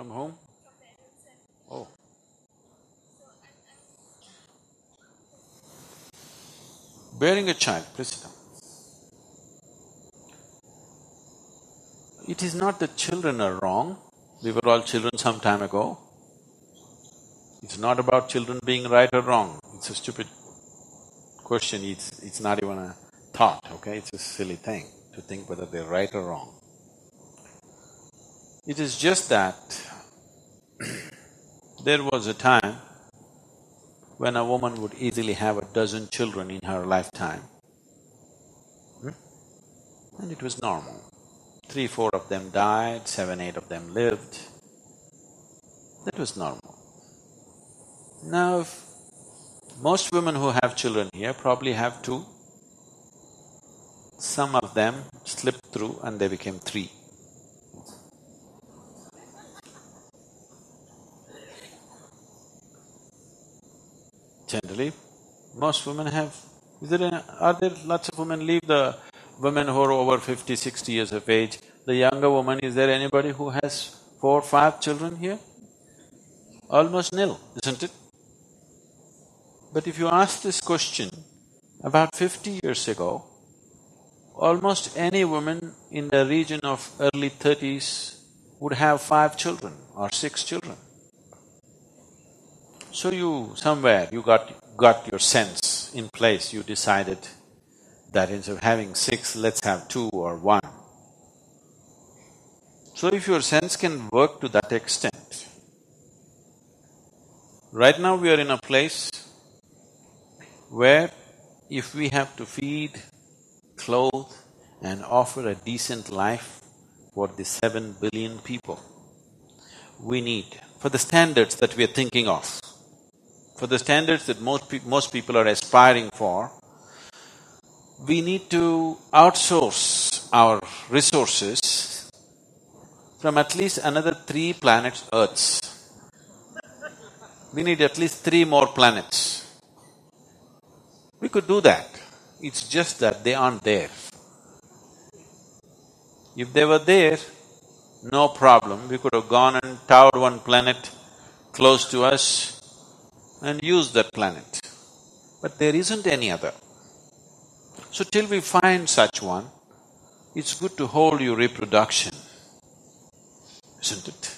From whom? Oh. Bearing a child, please sit down. It is not that children are wrong, we were all children some time ago. It's not about children being right or wrong, it's a stupid question, it's, it's not even a thought, okay? It's a silly thing to think whether they're right or wrong. It is just that there was a time when a woman would easily have a dozen children in her lifetime. Hmm? And it was normal. Three, four of them died, seven, eight of them lived. That was normal. Now, most women who have children here probably have two. Some of them slipped through and they became three. Generally, most women have… Is there are there lots of women leave the women who are over fifty, sixty years of age, the younger woman, is there anybody who has four, five children here? Almost nil, isn't it? But if you ask this question, about fifty years ago, almost any woman in the region of early thirties would have five children or six children. So you… somewhere you got… got your sense in place, you decided that instead of having six, let's have two or one. So if your sense can work to that extent, right now we are in a place where if we have to feed, clothe and offer a decent life for the seven billion people, we need, for the standards that we are thinking of, for the standards that most, pe most people are aspiring for, we need to outsource our resources from at least another three planets Earths. We need at least three more planets. We could do that, it's just that they aren't there. If they were there, no problem, we could have gone and towered one planet close to us and use that planet. But there isn't any other. So till we find such one, it's good to hold your reproduction, isn't it?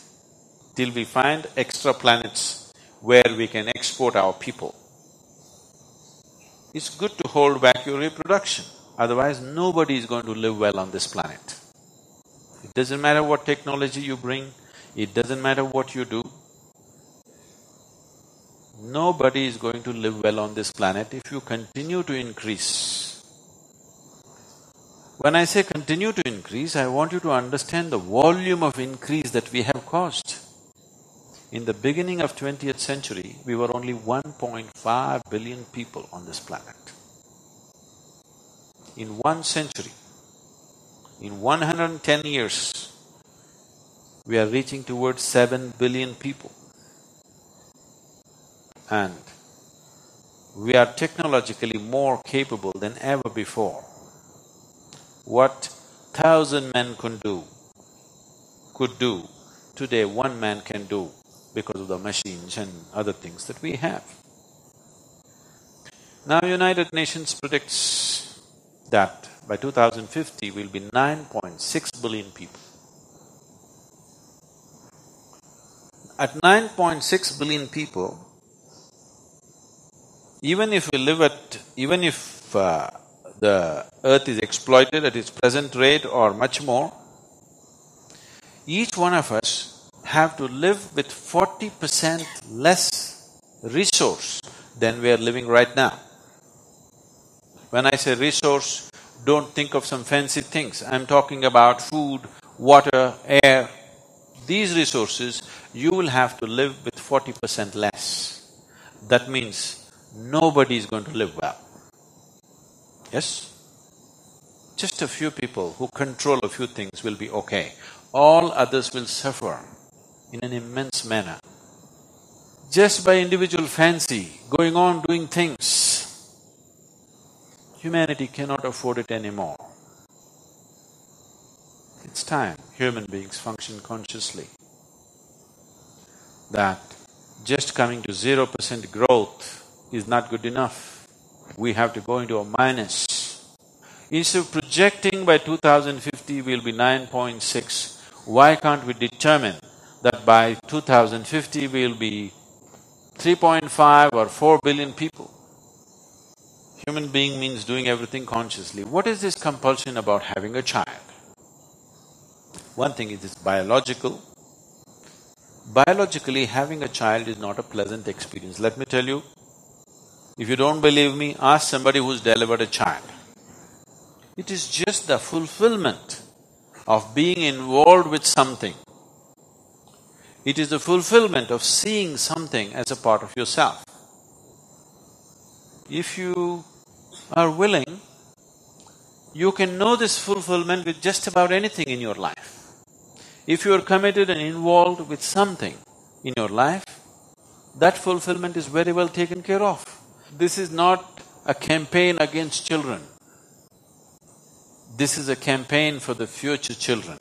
Till we find extra planets where we can export our people. It's good to hold back your reproduction, otherwise nobody is going to live well on this planet. It doesn't matter what technology you bring, it doesn't matter what you do, nobody is going to live well on this planet if you continue to increase. When I say continue to increase, I want you to understand the volume of increase that we have caused. In the beginning of twentieth century, we were only 1.5 billion people on this planet. In one century, in 110 years, we are reaching towards 7 billion people and we are technologically more capable than ever before. What thousand men could do, could do, today one man can do because of the machines and other things that we have. Now United Nations predicts that by 2050 we'll be 9.6 billion people. At 9.6 billion people, even if we live at… even if uh, the earth is exploited at its present rate or much more, each one of us have to live with forty percent less resource than we are living right now. When I say resource, don't think of some fancy things, I'm talking about food, water, air. These resources, you will have to live with forty percent less. That means nobody is going to live well. Yes? Just a few people who control a few things will be okay. All others will suffer in an immense manner. Just by individual fancy, going on doing things, humanity cannot afford it anymore. It's time human beings function consciously. that just coming to zero percent growth is not good enough. We have to go into a minus. Instead of projecting by 2050 we'll be 9.6, why can't we determine that by 2050 we'll be 3.5 or 4 billion people? Human being means doing everything consciously. What is this compulsion about having a child? One thing is it's biological. Biologically, having a child is not a pleasant experience. Let me tell you, if you don't believe me, ask somebody who's delivered a child. It is just the fulfillment of being involved with something. It is the fulfillment of seeing something as a part of yourself. If you are willing, you can know this fulfillment with just about anything in your life. If you are committed and involved with something in your life, that fulfillment is very well taken care of. This is not a campaign against children. This is a campaign for the future children.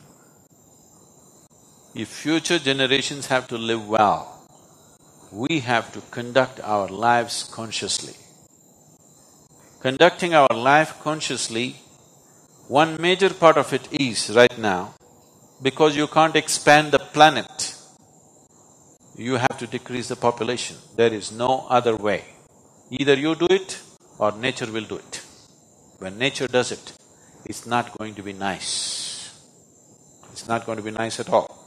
If future generations have to live well, we have to conduct our lives consciously. Conducting our life consciously, one major part of it is right now, because you can't expand the planet, you have to decrease the population. There is no other way. Either you do it or nature will do it. When nature does it, it's not going to be nice. It's not going to be nice at all.